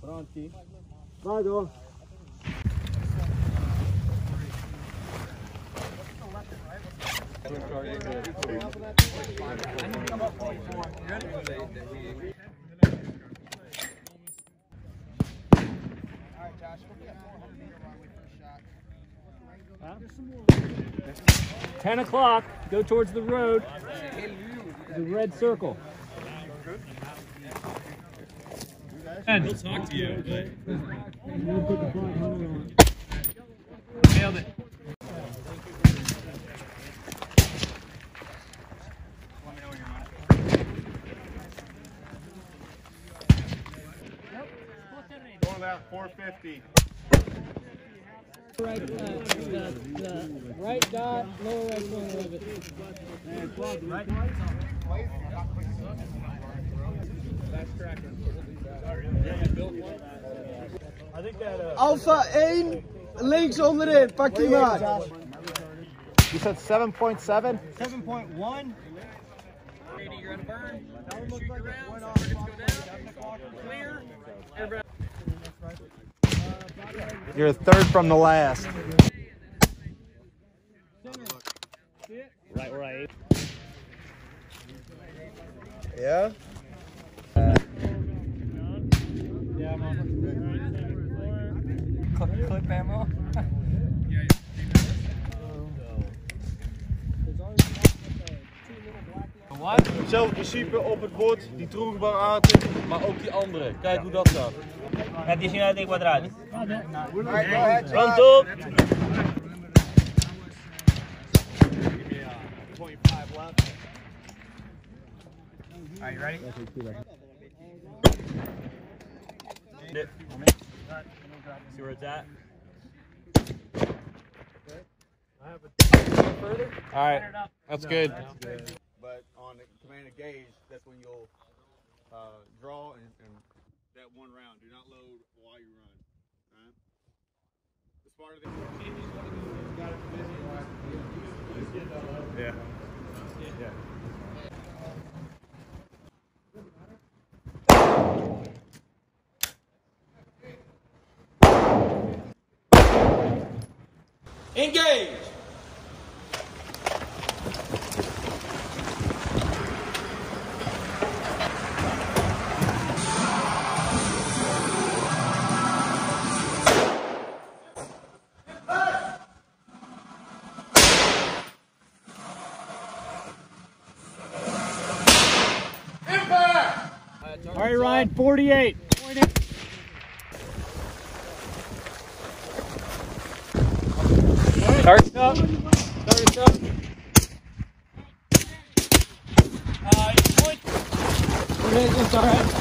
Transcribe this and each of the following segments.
Pronti? Vado. Ten o'clock. Go towards the road. The red circle. And he'll talk to you. Nailed it. 50. Right, uh, the, the right dot, lower right corner of it. And right Alpha 1, links onderin, pak die maar. You said 7.7? 7.1. You're gonna burn. Shoot your rounds. Targets go down. Clear. You're third from the last. Right where I ate. Yeah? Yeah, I'm. Clip, clip ammo. Wat? Hetzelfde principe op het bord, die Troegenbar aten, maar ook die andere. Kijk hoe dat gaat. Additional de quadrados. Pronto! Are you ready? See where it's at? Alright, that's good. But on the command of gauge, that's when you'll uh, draw and, and that one round. Do not load while you run. Smarter the Yeah. Engage. All right, Ryan, 48. Target's up. Target's up. Uh. It's all right.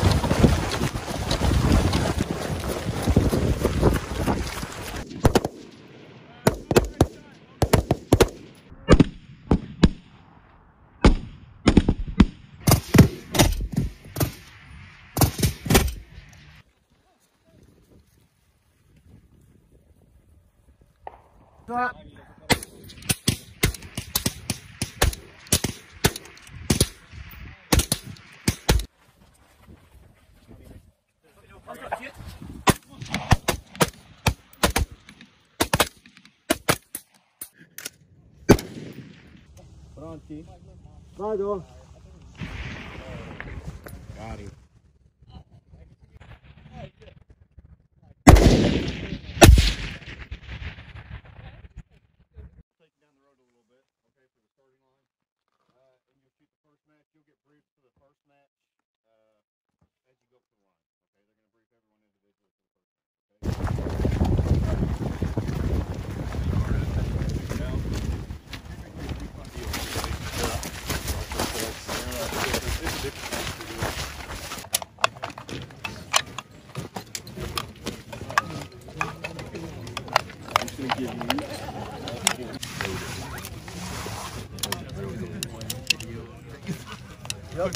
Pronti? Vado. Got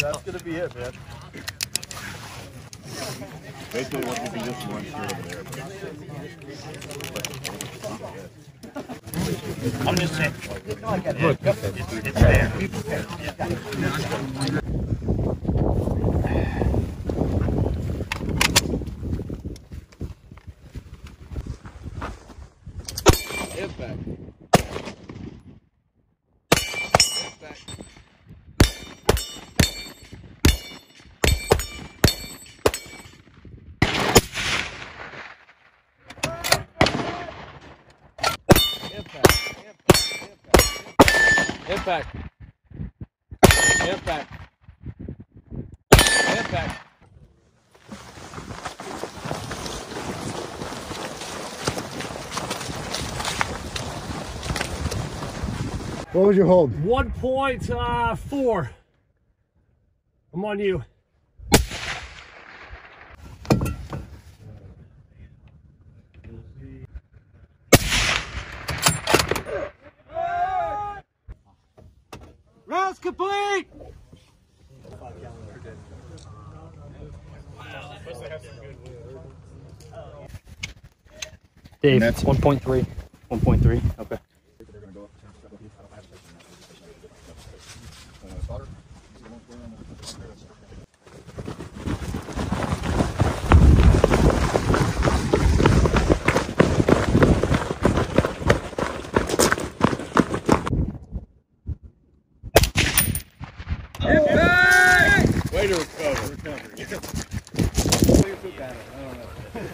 that's gonna be it, man. Basically, what would be just one straight over there. I'm just saying. Look, it's there. Impact. Impact. Impact. What was your hold? Uh, 1.4. I'm on you. Round's complete! Dave, 1.3. 1.3. Okay. Way to recover.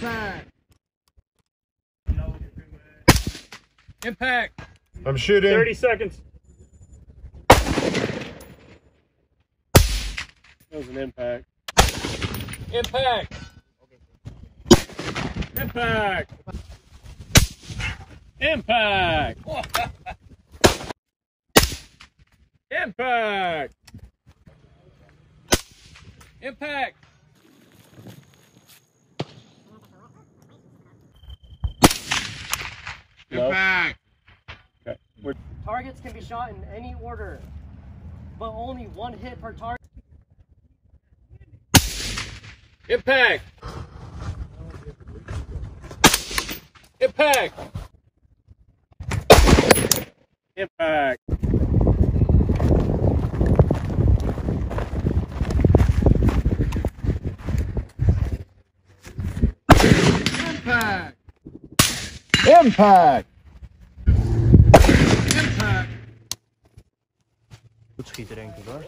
Impact. Impact. I'm shooting. 30 seconds. That was an impact. Impact. Impact. Impact. Impact. Impact. Impact. Targets can be shot in any order, but only one hit per target. Impact. Impact. Impact. Impact. Impact. Impact. Goed hoor.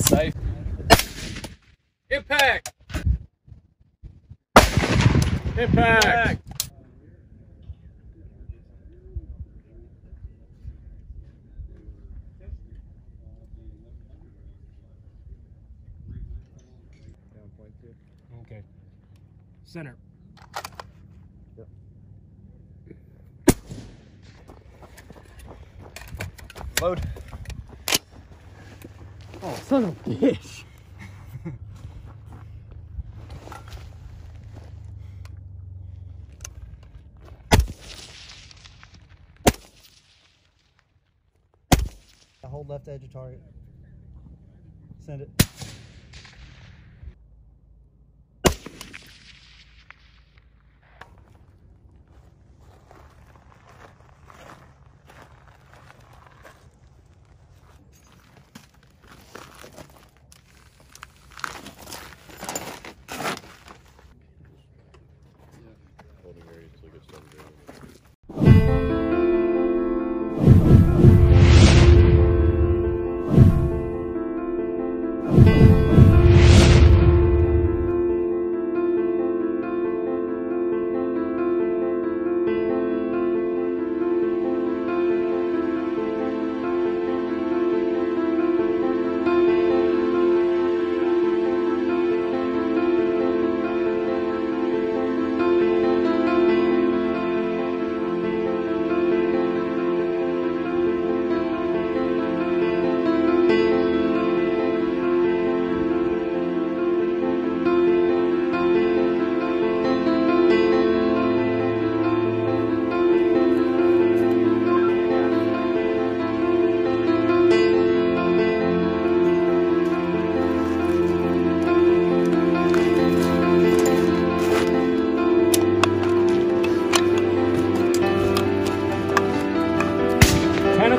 Safe. Impact. Impact. Okay. Center. Load. Oh, son of a bitch. Hold left edge of target. Send it.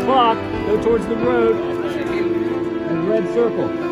Go towards the road. And red circle.